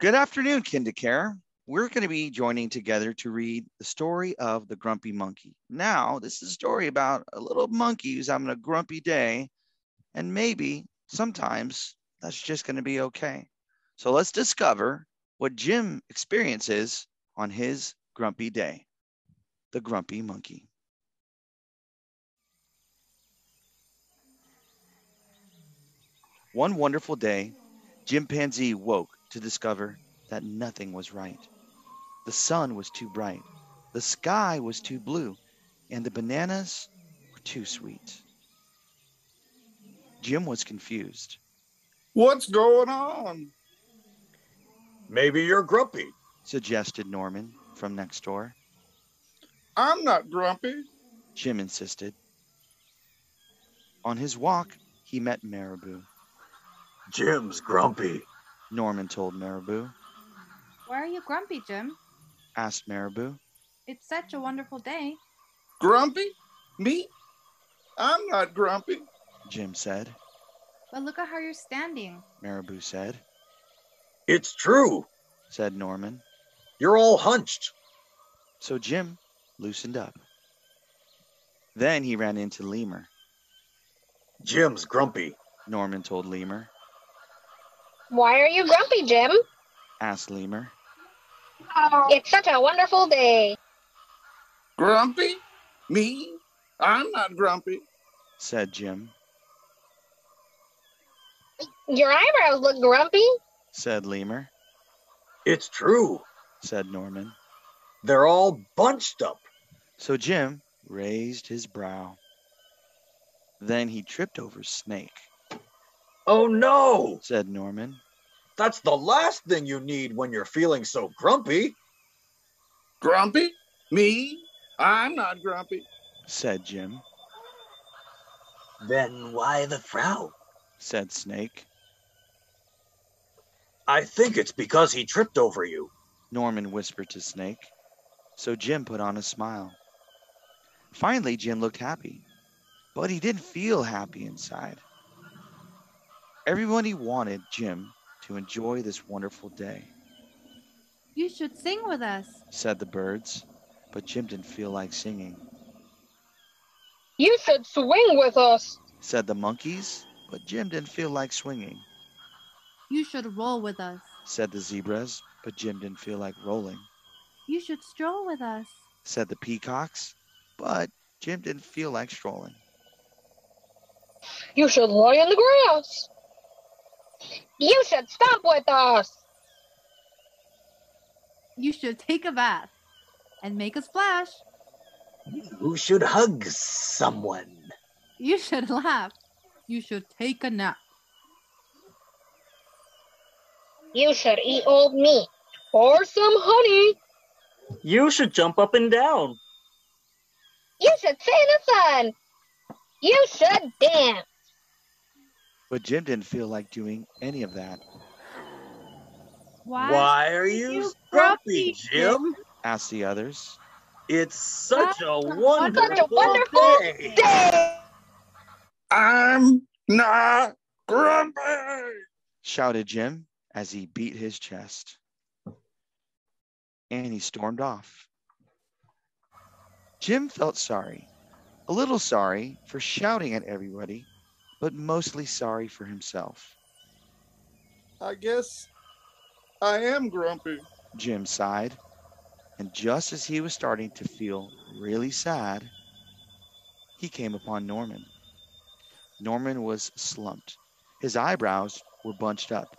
Good afternoon, KinderCare. We're going to be joining together to read the story of the grumpy monkey. Now, this is a story about a little monkey who's having a grumpy day, and maybe sometimes that's just going to be okay. So let's discover what Jim experiences on his grumpy day. The grumpy monkey. One wonderful day, Jim Panzee woke to discover that nothing was right. The sun was too bright, the sky was too blue, and the bananas were too sweet. Jim was confused. What's going on? Maybe you're grumpy. Suggested Norman from next door. I'm not grumpy. Jim insisted. On his walk, he met Marabou. Jim's grumpy. Norman told Marabou. Why are you grumpy, Jim? Asked Marabou. It's such a wonderful day. Grumpy? Me? I'm not grumpy. Jim said. But look at how you're standing. Marabou said. It's true. Said Norman. You're all hunched. So Jim loosened up. Then he ran into Lemur. Jim's grumpy. Norman told Lemur. Why are you grumpy, Jim? Asked Lemur. Oh. It's such a wonderful day. Grumpy? Me? I'm not grumpy. Said Jim. Your eyebrows look grumpy. Said Lemur. It's true. Said Norman. They're all bunched up. So Jim raised his brow. Then he tripped over Snake. Oh no! Said Norman. That's the last thing you need when you're feeling so grumpy. Grumpy? Me? I'm not grumpy. Said Jim. Then why the frown? Said Snake. I think it's because he tripped over you. Norman whispered to Snake. So Jim put on a smile. Finally, Jim looked happy, but he didn't feel happy inside. Everybody wanted Jim to enjoy this wonderful day, You should sing with us. said the birds, but Jim didn't feel like singing. You should swing with us. Said the monkeys, but Jim didn't feel like swinging. You should roll with us. Said the zebras, but Jim didn't feel like rolling. You should stroll with us. Said the peacocks, but Jim didn't feel like strolling. You should lie in the grass. You should stop with us. You should take a bath and make a splash. You should hug someone. You should laugh. You should take a nap. You should eat old meat or some honey. You should jump up and down. You should sit in the sun. You should dance. But Jim didn't feel like doing any of that. Why? Why are you grumpy, Jim? Asked the others. It's such a Such a wonderful, wonderful day. Day. I'm not grumpy. Shouted Jim as he beat his chest. And he stormed off. Jim felt sorry, a little sorry for shouting at everybody, but mostly sorry for himself. I guess I am grumpy. Jim sighed, and just as he was starting to feel really sad, he came upon Norman. Norman was slumped. His eyebrows were bunched up,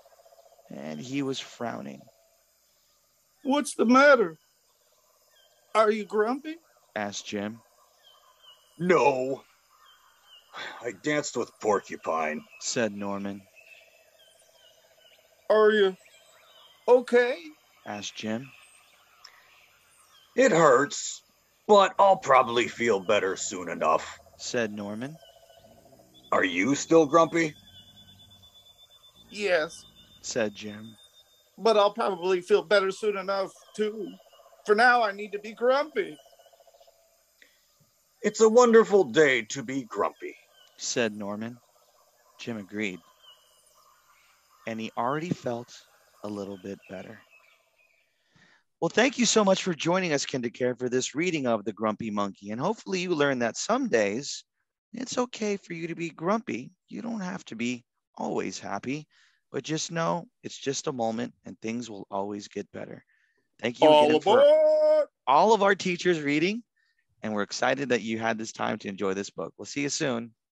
and he was frowning. What's the matter? Are you grumpy? Asked Jim. No. I danced with Porcupine. Said Norman. Are you okay? Asked Jim. It hurts, but I'll probably feel better soon enough. Said Norman. Are you still grumpy? Yes, Said Jim. but I'll probably feel better soon enough, too. For now, I need to be grumpy. It's a wonderful day to be grumpy. Said Norman. Jim agreed. And he already felt a little bit better. Well, thank you so much for joining us, KinderCare, for this reading of The Grumpy Monkey. And hopefully you learned that some days it's okay for you to be grumpy. You don't have to be always happy, but just know it's just a moment and things will always get better. Thank you All for all of our teachers reading. And we're excited that you had this time to enjoy this book. We'll see you soon.